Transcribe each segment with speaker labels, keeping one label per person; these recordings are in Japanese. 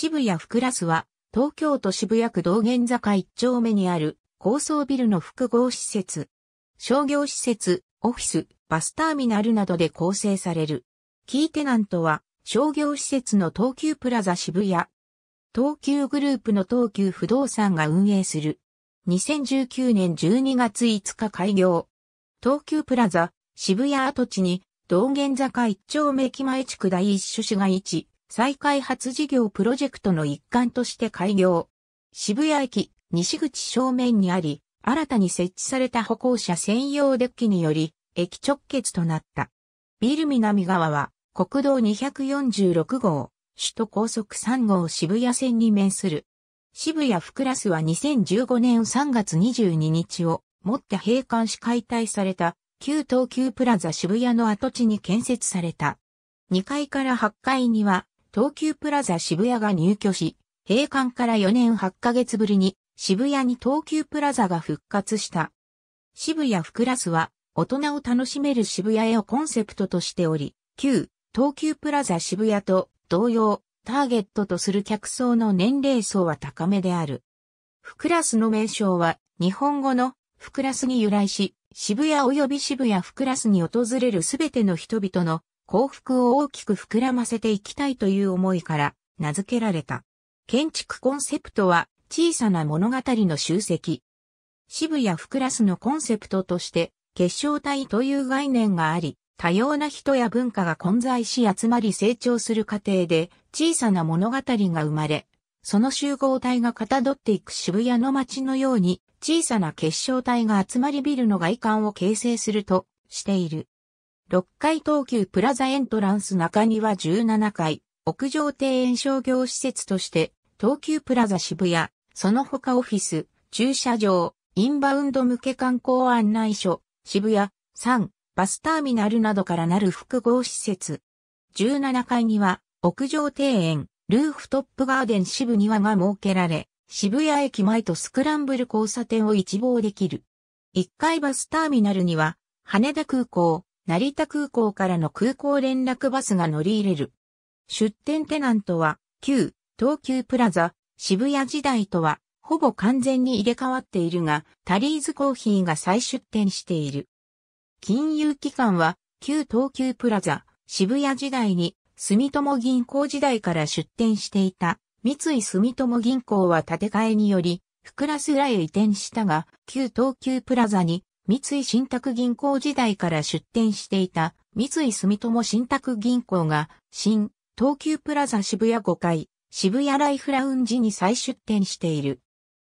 Speaker 1: 渋谷区クラスは、東京都渋谷区道玄坂1丁目にある高層ビルの複合施設。商業施設、オフィス、バスターミナルなどで構成される。キーテナントは商業施設の東急プラザ渋谷。東急グループの東急不動産が運営する。2019年12月5日開業。東急プラザ渋谷跡地に道玄坂一丁目駅前地区第一種市街地再開発事業プロジェクトの一環として開業。渋谷駅西口正面にあり、新たに設置された歩行者専用デッキにより、駅直結となった。ビル南側は、国道246号、首都高速3号渋谷線に面する。渋谷府クラスは2015年3月22日をもって閉館し解体された旧東急プラザ渋谷の跡地に建設された。2階から8階には東急プラザ渋谷が入居し、閉館から4年8ヶ月ぶりに渋谷に東急プラザが復活した。渋谷フクラスは大人を楽しめる渋谷へをコンセプトとしており、旧東急プラザ渋谷と同様ターゲットとする客層の年齢層は高めである。フクラスの名称は日本語のフクラスに由来し、渋谷及び渋谷フクラスに訪れるすべての人々の幸福を大きく膨らませていきたいという思いから名付けられた。建築コンセプトは小さな物語の集積。渋谷フクラスのコンセプトとして結晶体という概念があり、多様な人や文化が混在し集まり成長する過程で小さな物語が生まれ、その集合体がかたどっていく渋谷の街のように小さな結晶体が集まりビルの外観を形成するとしている。6階東急プラザエントランス中庭17階、屋上庭園商業施設として、東急プラザ渋谷、その他オフィス、駐車場、インバウンド向け観光案内所、渋谷、3、バスターミナルなどからなる複合施設。17階には、屋上庭園、ルーフトップガーデン渋庭が設けられ、渋谷駅前とスクランブル交差点を一望できる。1階バスターミナルには、羽田空港、成田空港からの空港連絡バスが乗り入れる。出店テナントは、旧、東急プラザ、渋谷時代とは、ほぼ完全に入れ替わっているが、タリーズコーヒーが再出店している。金融機関は、旧東急プラザ、渋谷時代に、住友銀行時代から出店していた、三井住友銀行は建て替えにより、ふくらすらへ移転したが、旧東急プラザに三井信託銀行時代から出店していた三井住友信託銀行が新東急プラザ渋谷5階渋谷ライフラウンジに再出店している。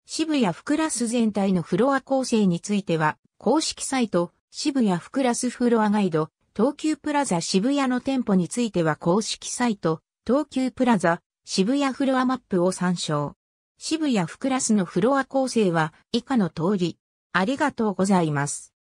Speaker 1: 渋谷フクラス全体のフロア構成については公式サイト渋谷フクラスフロアガイド東急プラザ渋谷の店舗については公式サイト東急プラザ渋谷フロアマップを参照。渋谷フクラスのフロア構成は以下の通り。ありがとうございます。